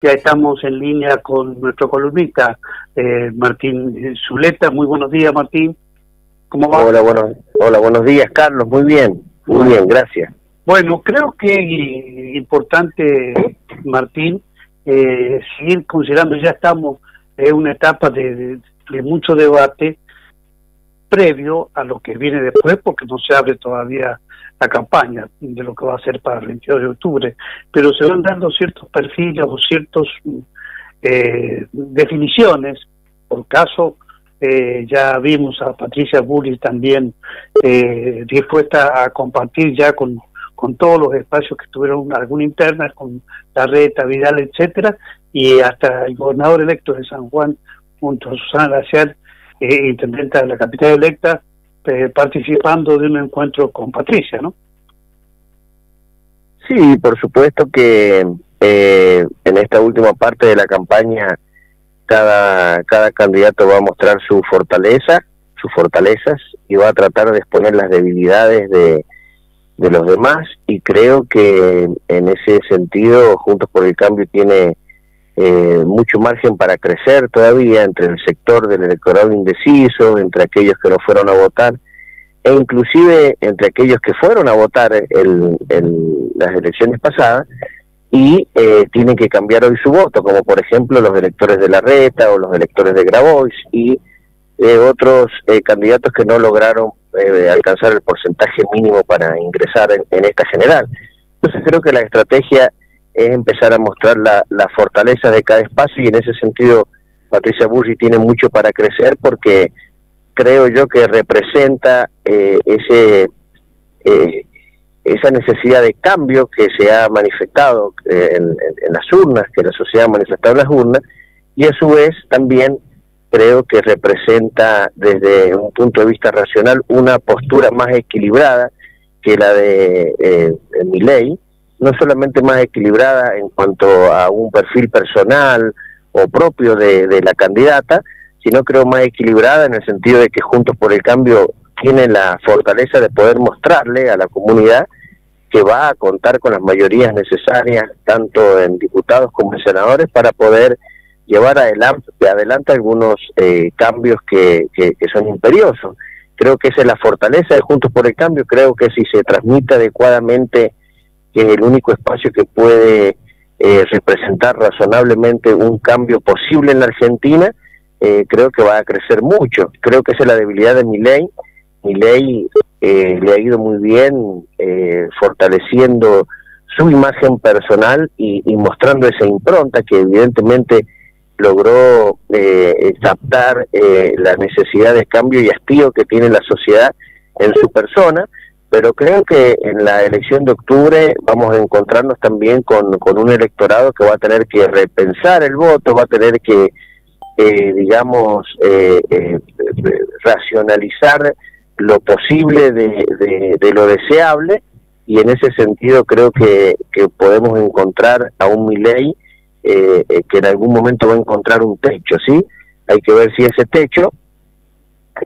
Ya estamos en línea con nuestro columnista, eh, Martín Zuleta. Muy buenos días, Martín. ¿Cómo va? Hola, buenos, hola, buenos días, Carlos. Muy bien, muy bien, gracias. Bueno, creo que es importante, Martín, eh, seguir considerando, ya estamos en una etapa de, de mucho debate previo a lo que viene después, porque no se abre todavía la campaña de lo que va a ser para el 22 de octubre, pero se van dando ciertos perfiles o ciertas eh, definiciones. Por caso, eh, ya vimos a Patricia Bulli también eh, dispuesta a compartir ya con, con todos los espacios que tuvieron alguna interna, con la reta, Vidal, etcétera, y hasta el gobernador electo de San Juan, junto a Susana Lacial, eh, intendenta de la capital electa, este, participando de un encuentro con Patricia, ¿no? Sí, por supuesto que eh, en esta última parte de la campaña cada, cada candidato va a mostrar su fortaleza, sus fortalezas y va a tratar de exponer las debilidades de, de los demás y creo que en ese sentido Juntos por el Cambio tiene eh, mucho margen para crecer todavía entre el sector del electorado indeciso, entre aquellos que no fueron a votar, e inclusive entre aquellos que fueron a votar en las elecciones pasadas y eh, tienen que cambiar hoy su voto, como por ejemplo los electores de la Reta o los electores de Grabois y eh, otros candidatos que no lograron alcanzar el porcentaje mínimo para ingresar en esta general. Entonces creo que la estrategia es empezar a mostrar la, la fortaleza de cada espacio y en ese sentido Patricia Burri tiene mucho para crecer porque creo yo que representa eh, ese eh, esa necesidad de cambio que se ha manifestado eh, en, las urnas, que la sociedad ha manifestado en las urnas, y a su vez también creo que representa desde un punto de vista racional una postura más equilibrada que la de eh, ley no solamente más equilibrada en cuanto a un perfil personal o propio de, la candidata, sino creo más equilibrada en el sentido de que Juntos por el Cambio tiene la fortaleza de poder mostrarle a la comunidad que va a contar con las mayorías necesarias, tanto en diputados como en senadores, para poder llevar adelante, adelante algunos eh, cambios que, que, son imperiosos. Creo que esa es la fortaleza de Juntos por el Cambio, creo que si se transmite adecuadamente que el único espacio que puede eh, representar razonablemente un cambio posible en la Argentina, eh, creo que va a crecer mucho. Creo que esa es la debilidad de mi ley. Mi ley eh, le ha ido muy bien fortaleciendo su imagen personal y, mostrando esa impronta que evidentemente logró captar la necesidad de cambio y hastío que tiene la sociedad en su persona pero creo que en la elección de octubre vamos a encontrarnos también con, con un electorado que va a tener que repensar el voto, va a tener que, eh, digamos, eh, eh, racionalizar lo posible de, de, lo deseable y en ese sentido creo que, que podemos encontrar a un Milei que en algún momento va a encontrar un techo, ¿sí? Hay que ver si ese techo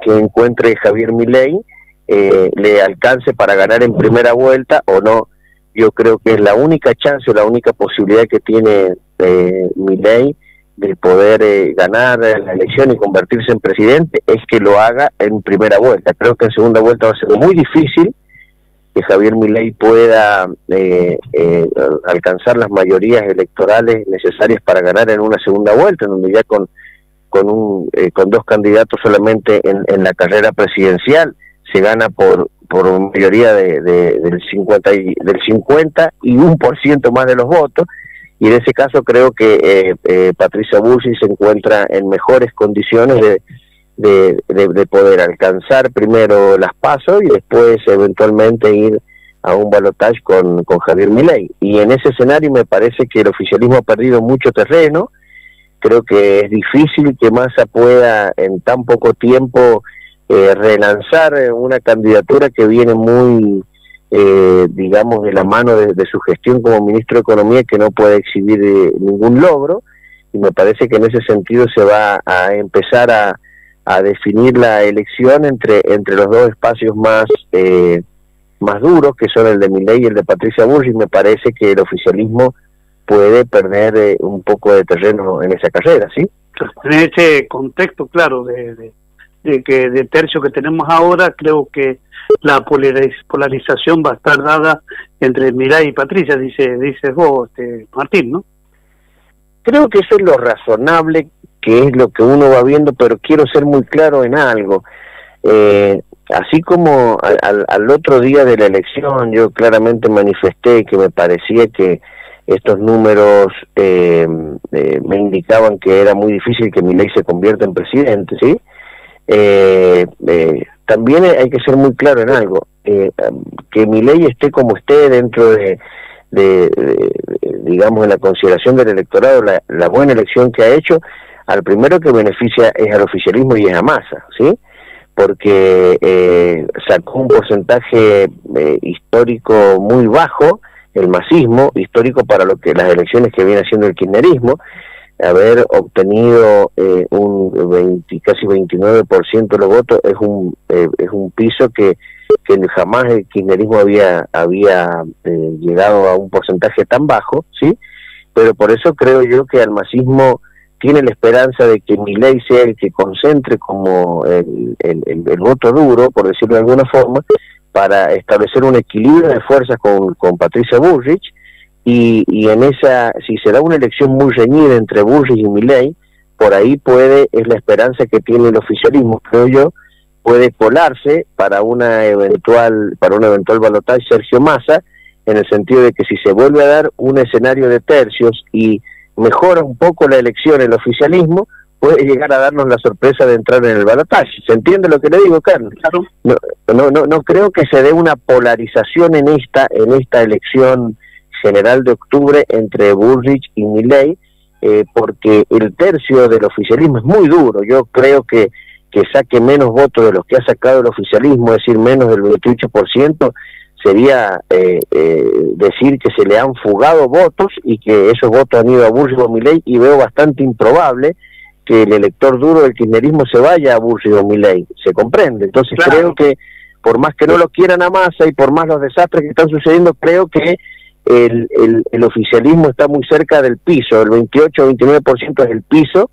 que encuentre Javier Milei eh, le alcance para ganar en primera vuelta o no. Yo creo que es la única chance o la única posibilidad que tiene eh, ley de poder eh, ganar la elección y convertirse en presidente es que lo haga en primera vuelta. Creo que en segunda vuelta va a ser muy difícil que Javier Milei pueda eh, alcanzar las mayorías electorales necesarias para ganar en una segunda vuelta, donde ya con con un con dos candidatos solamente en, en la carrera presidencial se gana por por mayoría de, del 50 y, del 50 y un por ciento más de los votos y en ese caso creo que eh, eh, Patricia Bussi se encuentra en mejores condiciones de, de, poder alcanzar primero las pasos y después eventualmente ir a un balotaje con, con Javier Milei. Y en ese escenario me parece que el oficialismo ha perdido mucho terreno, creo que es difícil que Massa pueda en tan poco tiempo eh, relanzar eh, una candidatura que viene muy, eh, digamos, de la mano de, su gestión como ministro de Economía, que no puede exhibir ningún logro, y me parece que en ese sentido se va a empezar a, definir la elección entre, entre los dos espacios más, más duros, que son el de Milei y el de Patricia y me parece que el oficialismo puede perder eh, un poco de terreno en esa carrera, ¿sí? En ese contexto, claro, de, de, que de tercio que tenemos ahora, creo que la polarización va a estar dada entre Mirai y Patricia, dice dice vos, este, Martín, ¿no? Creo que eso es lo razonable, que es lo que uno va viendo, pero quiero ser muy claro en algo. Eh, así como al, al, otro día de la elección yo claramente manifesté que me parecía que estos números eh, eh, me indicaban que era muy difícil que mi ley se convierta en presidente, ¿sí? Eh, también hay que ser muy claro en algo, que mi ley esté como esté dentro de, digamos, en la consideración del electorado, la, la buena elección que ha hecho, al primero que beneficia es al oficialismo y es a Massa, ¿sí? porque eh, sacó un porcentaje eh, histórico muy bajo, el masismo, histórico para lo que las elecciones que viene haciendo el kirchnerismo, haber obtenido eh, un 20, casi 29% de los votos es un es un piso que, que jamás el kirchnerismo había había llegado a un porcentaje tan bajo, ¿sí? Pero por eso creo yo que al masismo tiene la esperanza de que mi ley sea el que concentre como el, el, voto duro, por decirlo de alguna forma, para establecer un equilibrio de fuerzas con, con Patricia Bullrich y, y en esa, si se da una elección muy reñida entre Bullrich y Milei, por ahí puede, es la esperanza que tiene el oficialismo, creo yo, puede colarse para una eventual, para un eventual balotaje Sergio Massa, en el sentido de que si se vuelve a dar un escenario de tercios y mejora un poco la elección el oficialismo, puede llegar a darnos la sorpresa de entrar en el balotaje. ¿Se entiende lo que le digo, Carlos? No, no, no, no creo que se dé una polarización en esta, en esta elección general de octubre entre Bullrich y Milley, eh, porque el tercio del oficialismo es muy duro. Yo creo que que saque menos votos de los que ha sacado el oficialismo, es decir, menos del 28%, sería eh, eh, decir que se le han fugado votos y que esos votos han ido a Burgos o Milei y veo bastante improbable que el elector duro del kirchnerismo se vaya a Burgos o Milei, se comprende. Entonces creo que por más que no lo quieran a masa y por más los desastres que están sucediendo, creo que el, el, el oficialismo está muy cerca del piso, el 28 o 29% es el piso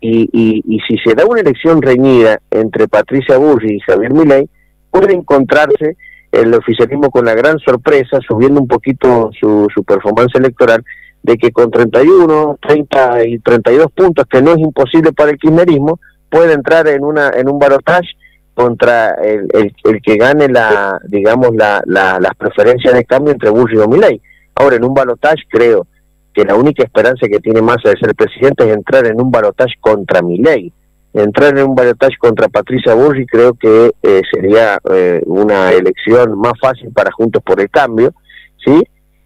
y, y, y si se da una elección reñida entre Patricia Burgos y Javier Milei, puede encontrarse el oficialismo con la gran sorpresa, subiendo un poquito su, su performance electoral, de que con 31, 30 y 32 puntos, que no es imposible para el kirchnerismo, puede entrar en una en un balotaje contra el, el, que gane la digamos la, la, las preferencias de cambio entre Bush y Milei. Ahora en un balotaje creo que la única esperanza que tiene Massa de ser presidente es entrar en un balotaje contra Milei entrar en un balotaje contra Patricia Burri creo que eh, sería eh, una elección más fácil para Juntos por el Cambio, ¿sí?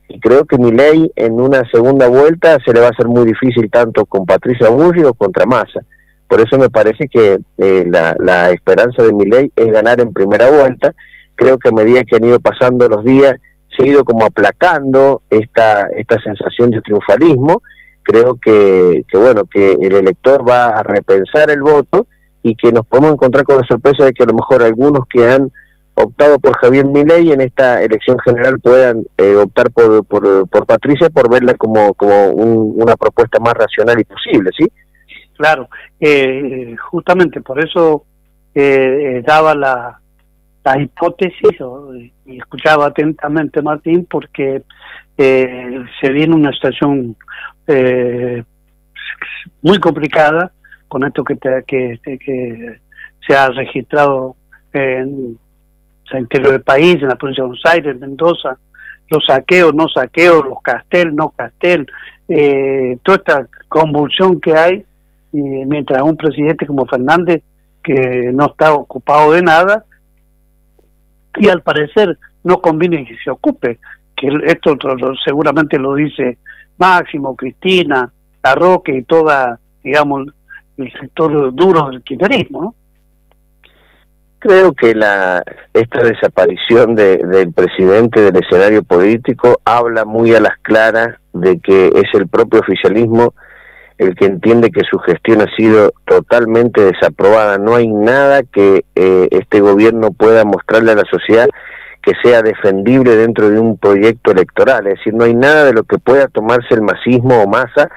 Y creo que mi ley en una segunda vuelta se le va a hacer muy difícil tanto con Patricia Burri o contra Massa. Por eso me parece que eh, la, la esperanza de mi ley es ganar en primera vuelta. Creo que a medida que han ido pasando los días, se ha ido como aplacando esta, esta sensación de triunfalismo creo que, que, bueno, que el elector va a repensar el voto y que nos podemos encontrar con la sorpresa de que a lo mejor algunos que han optado por Javier Milei en esta elección general puedan eh, optar por, por, por, Patricia por verla como, como una propuesta más racional y posible, ¿sí? Claro, eh, justamente por eso eh, daba la, la hipótesis y escuchaba atentamente Martín porque se viene una situación eh, muy complicada con esto que, que, que se ha registrado en el interior del país, en la provincia de Buenos Aires, Mendoza, los saqueos, no saqueos, los castel, no castel, eh, toda esta convulsión que hay, mientras un presidente como Fernández, que no está ocupado de nada, y al parecer no conviene que se ocupe, que esto seguramente lo dice Máximo, Cristina, Roque y toda, digamos, el sector duro del kirchnerismo, ¿no? Creo que la esta desaparición de, del presidente del escenario político habla muy a las claras de que es el propio oficialismo el que entiende que su gestión ha sido totalmente desaprobada. No hay nada que eh, este gobierno pueda mostrarle a la sociedad que sea defendible dentro de un proyecto electoral. Es decir, no hay nada de lo que pueda tomarse el masismo o masa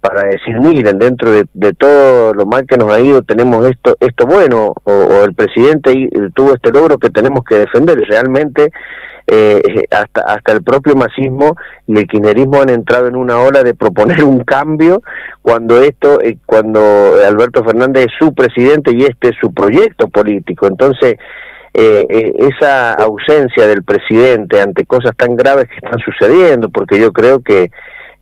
para decir, miren, dentro de, todo lo mal que nos ha ido, tenemos esto esto bueno, o, el presidente tuvo este logro que tenemos que defender. Realmente, eh, hasta, hasta el propio masismo y el kirchnerismo han entrado en una ola de proponer un cambio cuando esto, eh, cuando Alberto Fernández es su presidente y este es su proyecto político. Entonces, eh, eh, esa ausencia del presidente ante cosas tan graves que están sucediendo, porque yo creo que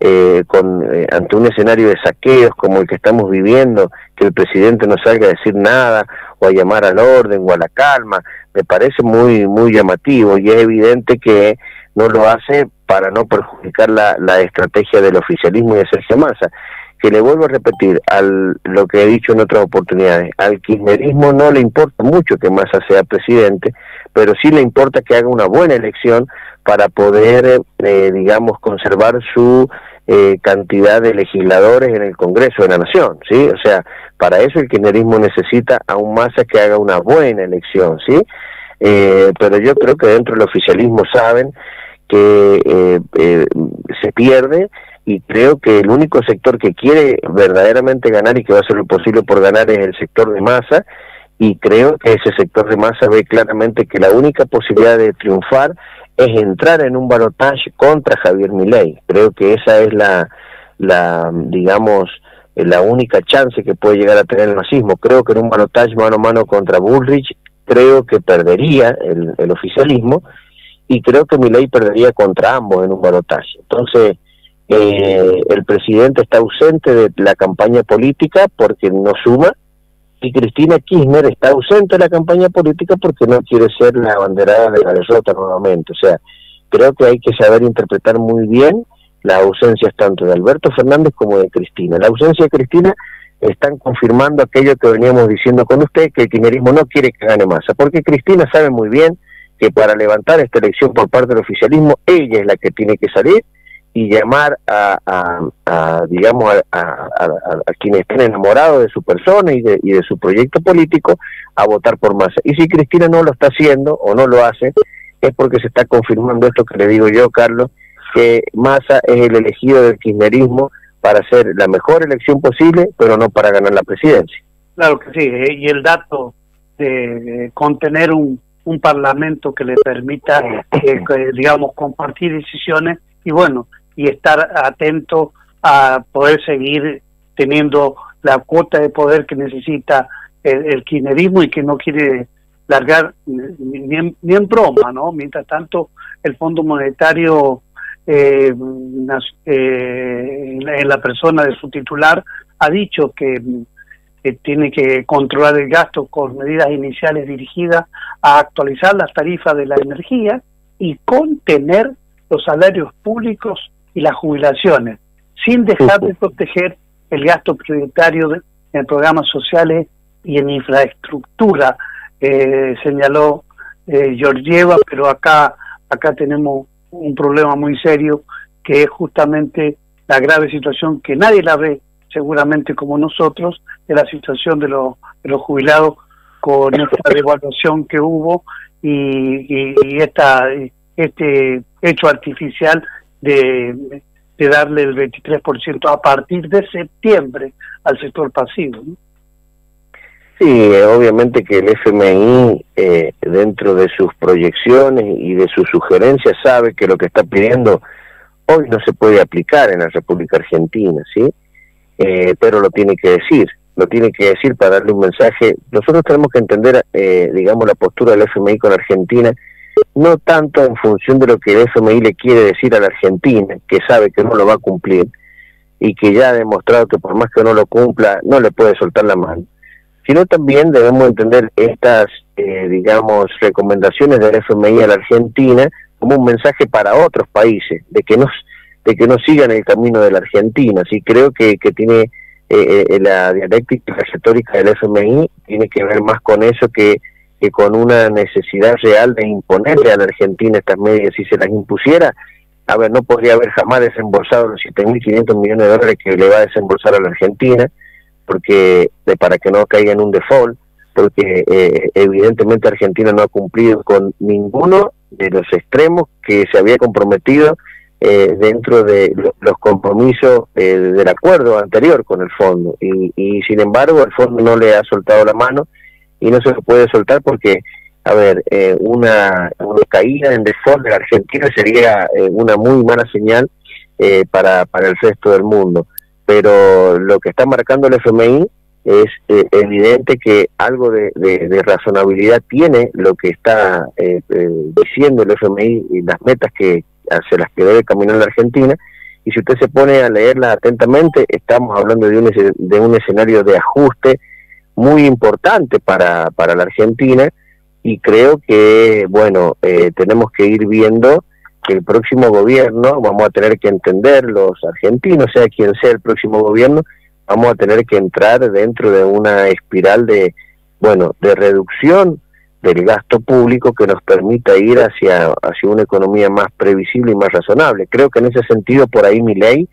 eh, con eh, ante un escenario de saqueos como el que estamos viviendo, que el presidente no salga a decir nada o a llamar al orden o a la calma, me parece muy muy llamativo y es evidente que no lo hace para no perjudicar la, la estrategia del oficialismo y de Sergio Massa. Que le vuelvo a repetir al lo que he dicho en otras oportunidades, al kirchnerismo no le importa mucho que Massa sea presidente, pero sí le importa que haga una buena elección para poder, eh, digamos, conservar su eh, cantidad de legisladores en el Congreso de la Nación, ¿sí? O sea, para eso el kirchnerismo necesita a un Massa que haga una buena elección, ¿sí? Eh, pero yo creo que dentro del oficialismo saben que se pierde y creo que el único sector que quiere verdaderamente ganar y que va a hacer lo posible por ganar es el sector de masa y creo que ese sector de masa ve claramente que la única posibilidad de triunfar es entrar en un balotaje contra Javier Milei. Creo que esa es la, la digamos, la única chance que puede llegar a tener el masismo. Creo que en un balotaje mano a mano contra Bullrich, creo que perdería el, el oficialismo y creo que Milei perdería contra ambos en un balotaje. Entonces, eh, el presidente está ausente de la campaña política porque no suma y Cristina Kirchner está ausente de la campaña política porque no quiere ser la abanderada de la derrota nuevamente. O sea, creo que hay que saber interpretar muy bien las ausencias tanto de Alberto Fernández como de Cristina. La ausencia de Cristina están confirmando aquello que veníamos diciendo con usted, que el kirchnerismo no quiere que gane masa, porque Cristina sabe muy bien que para levantar esta elección por parte del oficialismo, ella es la que tiene que salir y llamar a, a, digamos, a, a, quienes estén enamorados de su persona y de, y de su proyecto político a votar por Massa. Y si Cristina no lo está haciendo o no lo hace, es porque se está confirmando esto que le digo yo, Carlos, que Massa es el elegido del kirchnerismo para hacer la mejor elección posible, pero no para ganar la presidencia. Claro que sí, eh, y el dato de contener un, un parlamento que le permita, eh, digamos, compartir decisiones y bueno, y estar atento a poder seguir teniendo la cuota de poder que necesita el, kirchnerismo y que no quiere largar ni, en, broma, ¿no? Mientras tanto, el Fondo Monetario, eh, eh, en la persona de su titular, ha dicho que, tiene que controlar el gasto con medidas iniciales dirigidas a actualizar las tarifas de la energía y contener los salarios públicos y las jubilaciones, sin dejar de proteger el gasto prioritario en programas sociales y en infraestructura, eh, señaló eh, Georgieva, pero acá, acá tenemos un problema muy serio que es justamente la grave situación que nadie la ve seguramente como nosotros, de la situación de, los, de los jubilados con esta devaluación que hubo y, y esta este hecho artificial de, darle el 23% a partir de septiembre al sector pasivo. Sí, obviamente que el FMI, eh, dentro de sus proyecciones y de sus sugerencias, sabe que lo que está pidiendo hoy no se puede aplicar en la República Argentina, ¿sí? Eh, pero lo tiene que decir, lo tiene que decir para darle un mensaje. Nosotros tenemos que entender, eh, digamos, la postura del FMI con Argentina no tanto en función de lo que el FMI le quiere decir a la Argentina, que sabe que no lo va a cumplir y que ya ha demostrado que por más que no lo cumpla, no le puede soltar la mano, sino también debemos entender estas, eh, digamos, recomendaciones del FMI a la Argentina como un mensaje para otros países, de que no, de que no sigan el camino de la Argentina. Sí, creo que, que tiene eh, eh, la dialéctica retórica del FMI tiene que ver más con eso que que con una necesidad real de imponerle a la Argentina estas medidas, si se las impusiera, a ver, no podría haber jamás desembolsado los 7.500 millones de dólares que le va a desembolsar a la Argentina, porque para que no caiga en un default, porque eh, evidentemente Argentina no ha cumplido con ninguno de los extremos que se había comprometido eh, dentro de los compromisos eh, del acuerdo anterior con el fondo. Y, y, sin embargo, el fondo no le ha soltado la mano y no se lo puede soltar porque, a ver, eh, una, caída en default de la Argentina sería una muy mala señal para, para el resto del mundo. Pero lo que está marcando el FMI es evidente que algo de, de, razonabilidad tiene lo que está diciendo el FMI y las metas que, hacia las que debe caminar la Argentina. Y si usted se pone a leerla atentamente, estamos hablando de un, de un escenario de ajuste muy importante para, para la Argentina y creo que, bueno, eh, tenemos que ir viendo que el próximo gobierno, vamos a tener que entender los argentinos, sea quien sea el próximo gobierno, vamos a tener que entrar dentro de una espiral de, bueno, de reducción del gasto público que nos permita ir hacia, hacia una economía más previsible y más razonable. Creo que en ese sentido, por ahí mi ley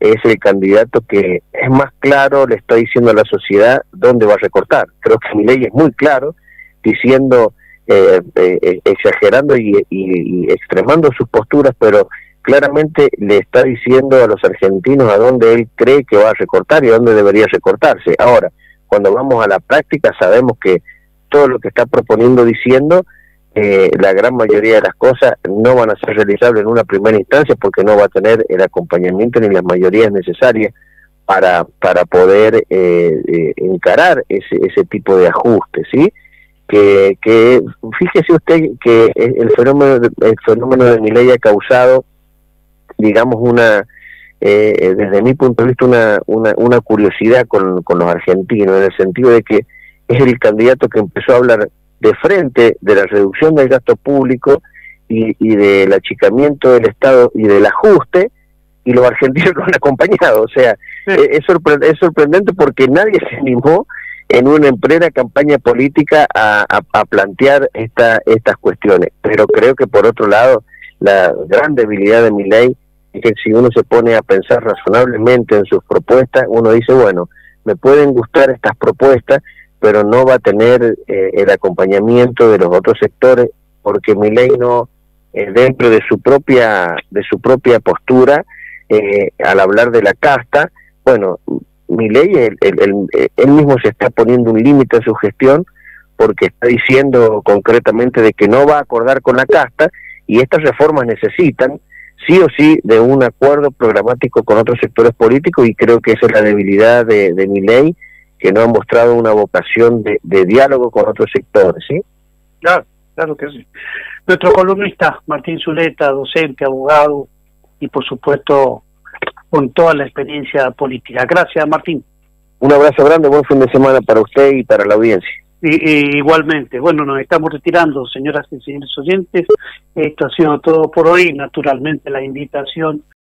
es el candidato que es más claro, le está diciendo a la sociedad dónde va a recortar. Creo que mi ley es muy claro, diciendo, eh, eh, exagerando y, y, extremando sus posturas, pero claramente le está diciendo a los argentinos a dónde él cree que va a recortar y a dónde debería recortarse. Ahora, cuando vamos a la práctica, sabemos que todo lo que está proponiendo diciendo, eh, la gran mayoría de las cosas no van a ser realizables en una primera instancia porque no va a tener el acompañamiento ni las mayorías necesarias para, para poder eh, eh, encarar ese, ese tipo de ajustes, ¿sí? Que, que fíjese usted que el fenómeno el fenómeno de mi ley ha causado, digamos, una desde mi punto de vista una, una, una curiosidad con, con los argentinos, en el sentido de que es el candidato que empezó a hablar de frente de la reducción del gasto público y, y del achicamiento del Estado y del ajuste, y los argentinos lo han acompañado. O sea, es, es, sorprendente porque nadie se animó en una en plena campaña política a, a, plantear esta, estas cuestiones. Pero creo que por otro lado, la gran debilidad de mi ley es que si uno se pone a pensar razonablemente en sus propuestas, uno dice, bueno, me pueden gustar estas propuestas, pero no va a tener eh, el acompañamiento de los otros sectores porque mi ley no eh, dentro de su propia de su propia postura eh, al hablar de la casta bueno mi ley él, él, mismo se está poniendo un límite a su gestión porque está diciendo concretamente de que no va a acordar con la casta y estas reformas necesitan sí o sí de un acuerdo programático con otros sectores políticos y creo que esa es la debilidad de, de mi ley que no han mostrado una vocación de, diálogo con otros sectores, ¿sí? Claro, claro que sí. Nuestro columnista, Martín Zuleta, docente, abogado y por supuesto con toda la experiencia política. Gracias, Martín. Un abrazo grande, buen fin de semana para usted y para la audiencia. Y, igualmente, bueno, nos estamos retirando, señoras y señores oyentes. Esto ha sido todo por hoy. Naturalmente, la invitación